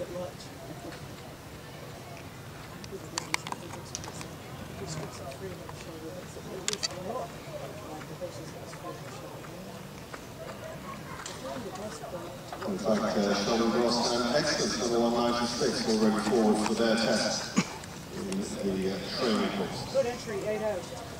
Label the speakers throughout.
Speaker 1: was at lunch.
Speaker 2: In fact, uh, Shelby Brost and Excellence number 196 will run forward for their test in the uh, training course.
Speaker 1: Good entry, 8 0.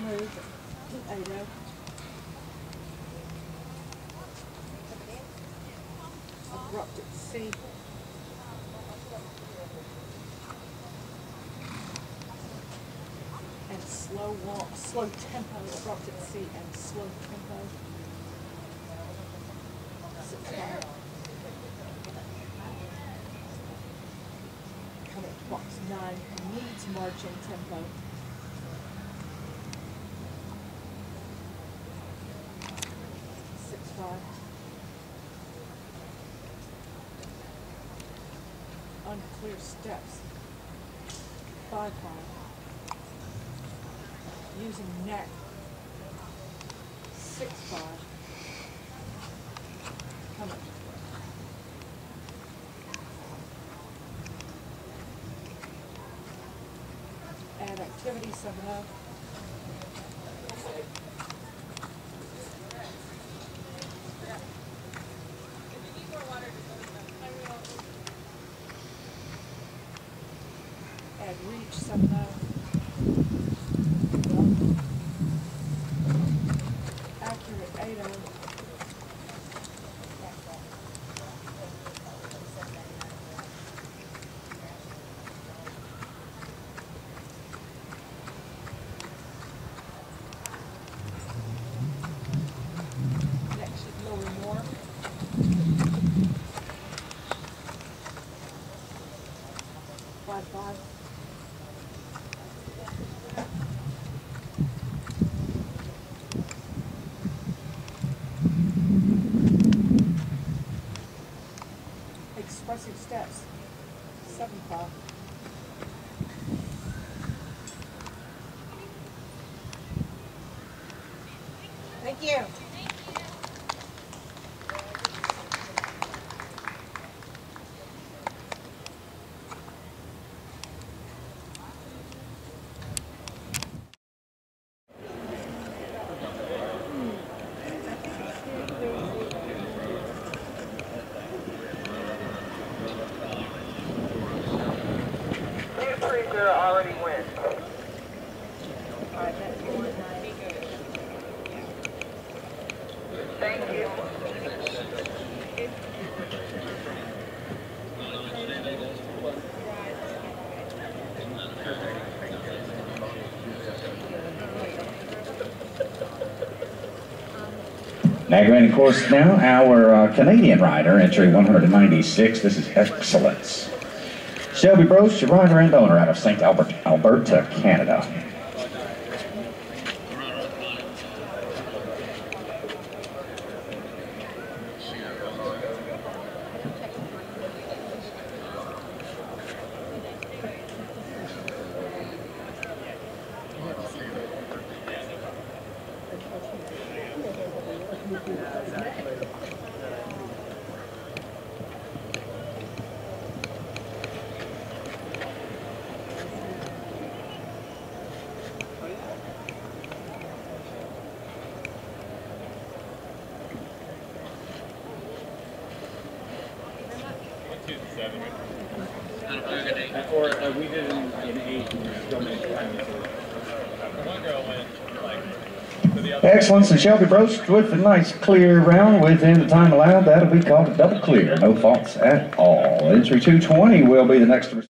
Speaker 1: Smooth. At sea. And slow walk, slow tempo, abrupt at sea and slow tempo. Six five. Box nine, needs marching tempo. Six. Unclear steps. Five. Using neck. Six five. Coming. Add activity seven Add reach seven. Accurate eight. Next should lower more. Five five. Expressive steps. Seven five. Thank you.
Speaker 3: Could already win. Thank you.
Speaker 4: Now granting course now, our uh, Canadian rider, entry 196. This is Excellence. Shelby rider and owner out of St. Albert, Alberta, Canada.
Speaker 5: Or uh, we did in, in eight and still made time.
Speaker 4: Excellence and Shelby Brost with a nice clear round within the time allowed. That'll be called a double clear. No faults at all. Entry 220 will be the next.